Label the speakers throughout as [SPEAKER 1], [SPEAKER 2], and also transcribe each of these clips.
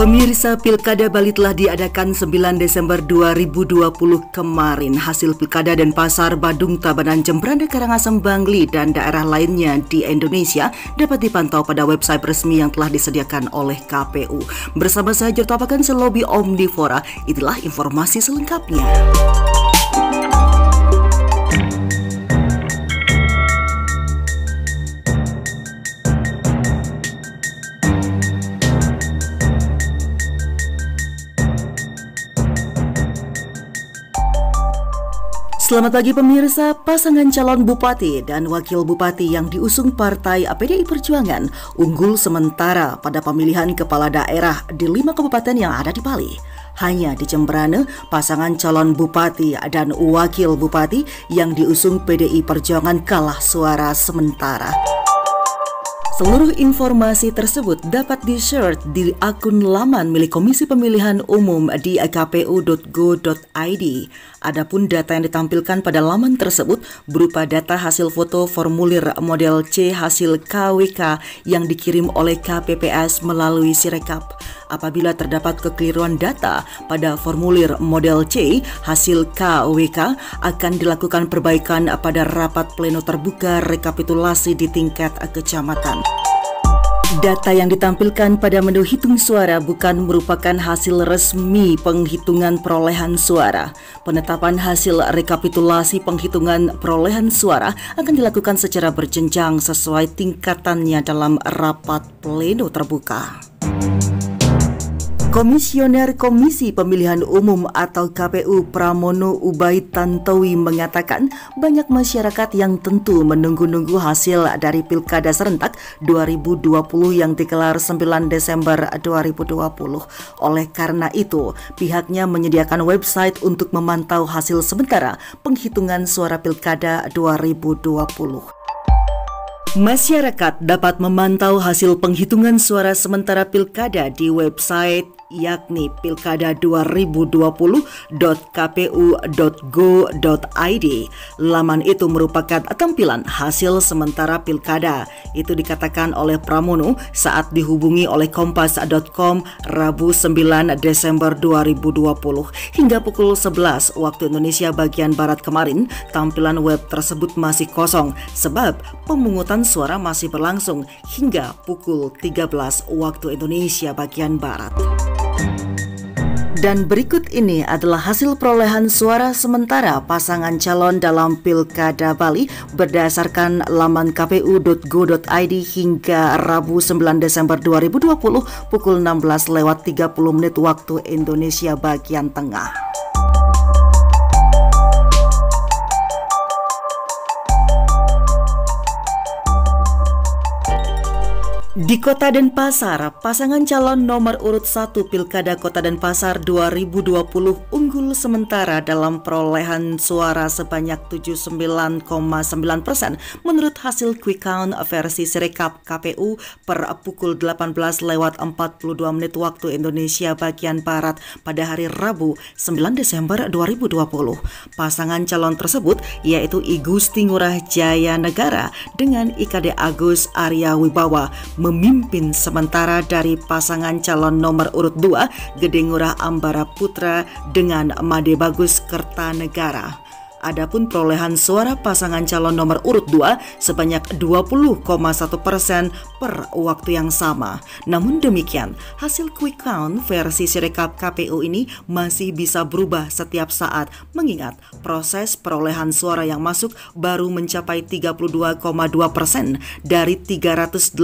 [SPEAKER 1] Pemirsa Pilkada Bali telah diadakan 9 Desember 2020 kemarin. Hasil Pilkada dan Pasar Badung Tabanan Jembranda Karangasem Bangli dan daerah lainnya di Indonesia dapat dipantau pada website resmi yang telah disediakan oleh KPU. Bersama saya Jurto Apakan Selobi Omnivora, itulah informasi selengkapnya. Selamat pagi pemirsa, pasangan calon bupati dan wakil bupati yang diusung partai PDI Perjuangan unggul sementara pada pemilihan kepala daerah di lima kabupaten yang ada di Bali. Hanya di Jemberane, pasangan calon bupati dan wakil bupati yang diusung PDI Perjuangan kalah suara sementara. Seluruh informasi tersebut dapat di-share di akun laman milik Komisi Pemilihan Umum di kpu.go.id. Adapun data yang ditampilkan pada laman tersebut berupa data hasil foto formulir model C hasil KWK yang dikirim oleh KPPS melalui Sirekap. Apabila terdapat kekeliruan data pada formulir model C hasil KWK akan dilakukan perbaikan pada rapat pleno terbuka rekapitulasi di tingkat kecamatan. Data yang ditampilkan pada menu hitung suara bukan merupakan hasil resmi penghitungan perolehan suara. Penetapan hasil rekapitulasi penghitungan perolehan suara akan dilakukan secara berjenjang sesuai tingkatannya dalam rapat pleno terbuka. Komisioner Komisi Pemilihan Umum atau KPU Pramono Ubaid Tantowi mengatakan banyak masyarakat yang tentu menunggu-nunggu hasil dari Pilkada Serentak 2020 yang digelar 9 Desember 2020. Oleh karena itu, pihaknya menyediakan website untuk memantau hasil sementara penghitungan suara Pilkada 2020. Masyarakat dapat memantau hasil penghitungan suara sementara pilkada di website yakni pilkada2020.kpu.go.id. Laman itu merupakan tampilan hasil sementara pilkada. Itu dikatakan oleh Pramono saat dihubungi oleh kompas.com Rabu 9 Desember 2020. Hingga pukul 11 waktu Indonesia bagian Barat kemarin, tampilan web tersebut masih kosong sebab pemungutan suara masih berlangsung hingga pukul 13 waktu Indonesia bagian Barat. Dan berikut ini adalah hasil perolehan suara sementara pasangan calon dalam Pilkada Bali berdasarkan laman kpu.go.id hingga Rabu 9 Desember 2020 pukul 16 lewat 30 menit waktu Indonesia bagian tengah. Di Kota Denpasar, pasangan calon nomor urut 1 Pilkada Kota Denpasar 2020 unggul sementara dalam perolehan suara sebanyak 79,9 persen menurut hasil quick count versi Sirekap KPU per pukul 18 lewat 42 menit waktu Indonesia bagian Barat pada hari Rabu 9 Desember 2020. Pasangan calon tersebut yaitu Igusti Ngurah Jaya Negara dengan IKD Agus Arya Wibawa memimpin sementara dari pasangan calon nomor urut 2 Gede Ngurah Ambara Putra dengan Made Bagus Kertanegara. Adapun perolehan suara pasangan calon nomor urut 2 sebanyak 20,1 persen per waktu yang sama. Namun demikian, hasil quick count versi Sirekap KPU ini masih bisa berubah setiap saat mengingat proses perolehan suara yang masuk baru mencapai 32,2 persen dari 387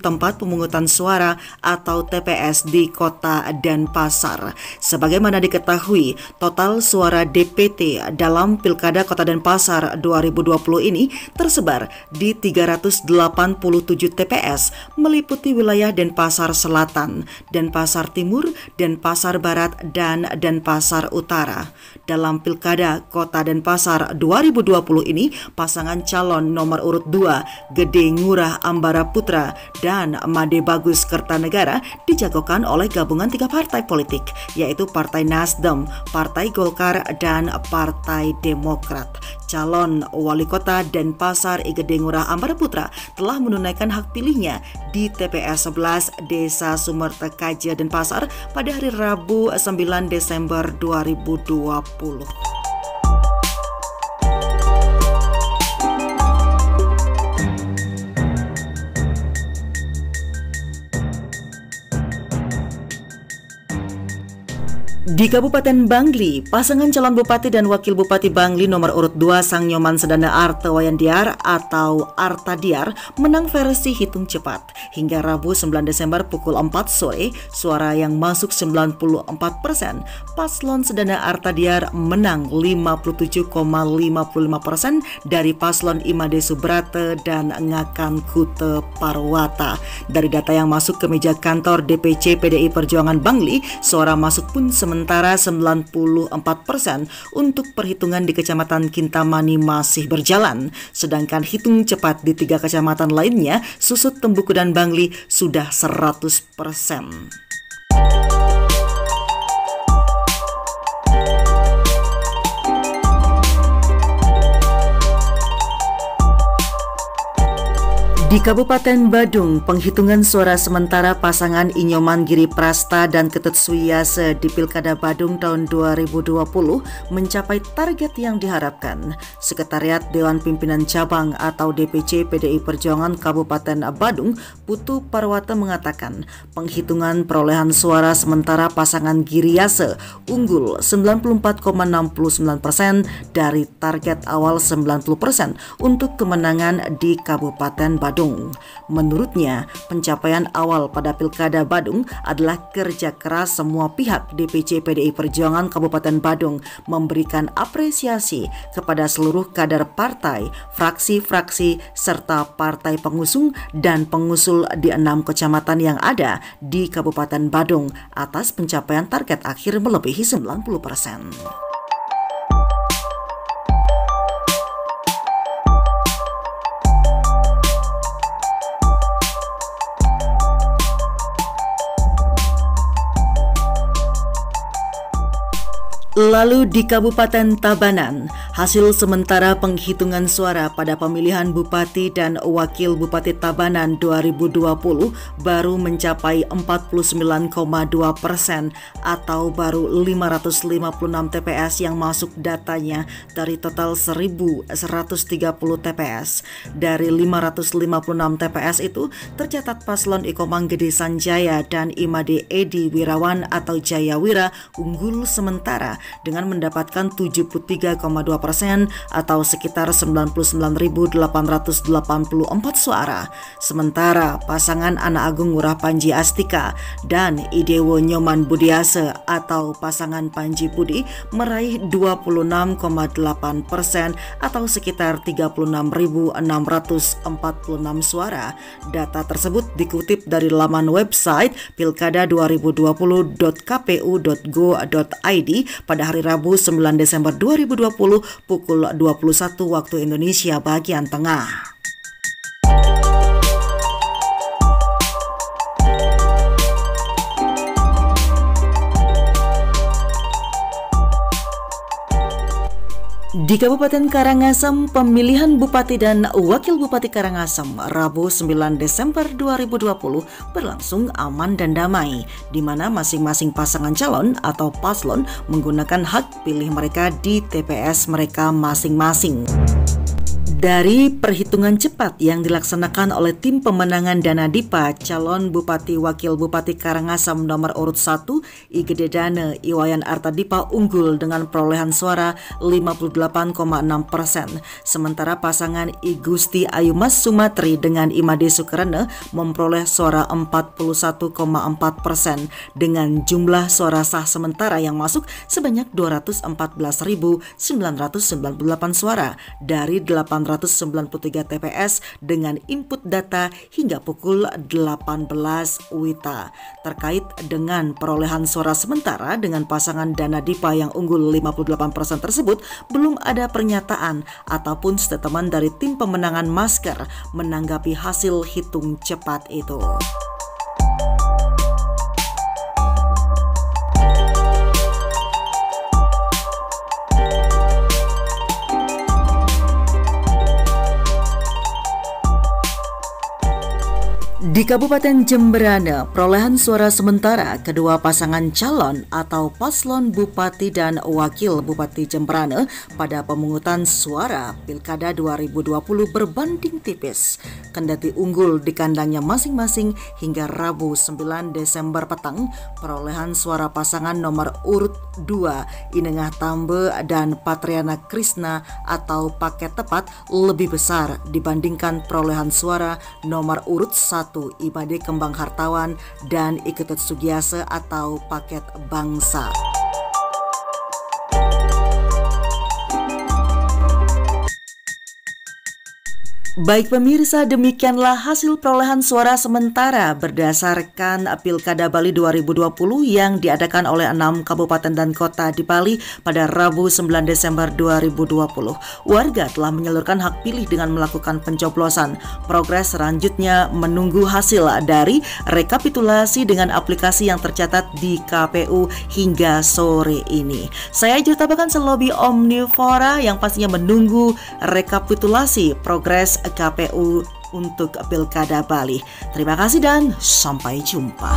[SPEAKER 1] tempat pemungutan suara atau TPS di kota dan pasar. Sebagaimana diketahui, total suara DPT dalam dalam Pilkada Kota Denpasar 2020 ini tersebar di 387 TPS meliputi wilayah Denpasar Selatan, Denpasar Timur, Denpasar Barat, dan Denpasar Utara. Dalam Pilkada Kota Denpasar 2020 ini, pasangan calon nomor urut 2 Gede Ngurah Ambara Putra dan Made Bagus Kertanegara dijagokan oleh gabungan tiga partai politik, yaitu Partai Nasdem, Partai Golkar, dan Partai Partai Demokrat. Calon wali kota Denpasar Igede Ngurah Ambar Putra telah menunaikan hak pilihnya di TPS 11 Desa Sumerta Kaja Denpasar pada hari Rabu 9 Desember 2020. Di Kabupaten Bangli, pasangan calon bupati dan wakil bupati Bangli nomor urut 2 Sang Nyoman Sedana Arte Wayandiar atau Artadiar menang versi hitung cepat. Hingga Rabu 9 Desember pukul 4 sore, suara yang masuk 94 persen. Paslon Sedana Artadiar menang 57,55 persen dari paslon Imade Subrate dan Ngakan Kute Parwata. Dari data yang masuk ke meja kantor DPC PDI Perjuangan Bangli, suara masuk pun sementara sementara 94 persen untuk perhitungan di Kecamatan Kintamani masih berjalan, sedangkan hitung cepat di tiga kecamatan lainnya, Susut, Tembuku, dan Bangli sudah 100 Di Kabupaten Badung, penghitungan suara sementara pasangan Inyoman Giri Prasta dan Ketut Suyase di Pilkada Badung tahun 2020 mencapai target yang diharapkan. Sekretariat Dewan Pimpinan Cabang atau DPC PDI Perjuangan Kabupaten Badung, Putu Parwata mengatakan, penghitungan perolehan suara sementara pasangan Giriase unggul 94,69 persen dari target awal 90 persen untuk kemenangan di Kabupaten Badung. Badung. Menurutnya, pencapaian awal pada Pilkada Badung adalah kerja keras semua pihak DPC PDI Perjuangan Kabupaten Badung memberikan apresiasi kepada seluruh kader partai, fraksi-fraksi, serta partai pengusung dan pengusul di enam kecamatan yang ada di Kabupaten Badung atas pencapaian target akhir melebihi 90 persen. Lalu di Kabupaten Tabanan, hasil sementara penghitungan suara pada pemilihan Bupati dan Wakil Bupati Tabanan 2020 baru mencapai 49,2 persen atau baru 556 TPS yang masuk datanya dari total 1.130 TPS. Dari 556 TPS itu tercatat paslon Ikomang Gede Sanjaya dan Imade Edi Wirawan atau Jayawira unggul sementara dengan mendapatkan 73,2 persen atau sekitar 99.884 suara. Sementara pasangan Anak Agung Ngurah Panji Astika dan Idewo Nyoman Budiase atau pasangan Panji Budi meraih 26,8 persen atau sekitar 36.646 suara. Data tersebut dikutip dari laman website pilkada2020.kpu.go.id pada pada hari Rabu 9 Desember 2020 pukul 21 waktu Indonesia bagian tengah. Di Kabupaten Karangasem, pemilihan Bupati dan Wakil Bupati Karangasem Rabu 9 Desember 2020 berlangsung aman dan damai, di mana masing-masing pasangan calon atau paslon menggunakan hak pilih mereka di TPS mereka masing-masing. Dari perhitungan cepat yang dilaksanakan oleh tim pemenangan Dana Dipa, calon Bupati Wakil Bupati Karangasem nomor urut 1, Igede Dana Iwayan Artadipa unggul dengan perolehan suara 58,6 persen. Sementara pasangan Igusti Ayumas Sumatri dengan Imade Sukarene memperoleh suara 41,4 persen dengan jumlah suara sah sementara yang masuk sebanyak 214.998 suara dari 8 993 TPS dengan input data hingga pukul 18 WITA. Terkait dengan perolehan suara sementara dengan pasangan Dana Dipa yang unggul 58% tersebut, belum ada pernyataan ataupun statement dari tim pemenangan masker menanggapi hasil hitung cepat itu. Di Kabupaten Jemberana, perolehan suara sementara kedua pasangan calon atau paslon Bupati dan Wakil Bupati Jemberana pada pemungutan suara Pilkada 2020 berbanding tipis. Kendati unggul di kandangnya masing-masing hingga Rabu 9 Desember petang, perolehan suara pasangan nomor urut 2 Inengah Tambe dan Patriana Krisna atau paket tepat lebih besar dibandingkan perolehan suara nomor urut 1 Ibade Kembang Hartawan dan Iketut Sugiase atau paket bangsa. Baik pemirsa, demikianlah hasil perolehan suara sementara berdasarkan Pilkada Bali 2020 yang diadakan oleh enam kabupaten dan kota di Bali pada Rabu 9 Desember 2020. Warga telah menyalurkan hak pilih dengan melakukan pencoblosan. Progres selanjutnya menunggu hasil dari rekapitulasi dengan aplikasi yang tercatat di KPU hingga sore ini. Saya Juta Bahkan Selobi Omnivora yang pastinya menunggu rekapitulasi progres KPU untuk Pilkada Bali. Terima kasih dan sampai jumpa.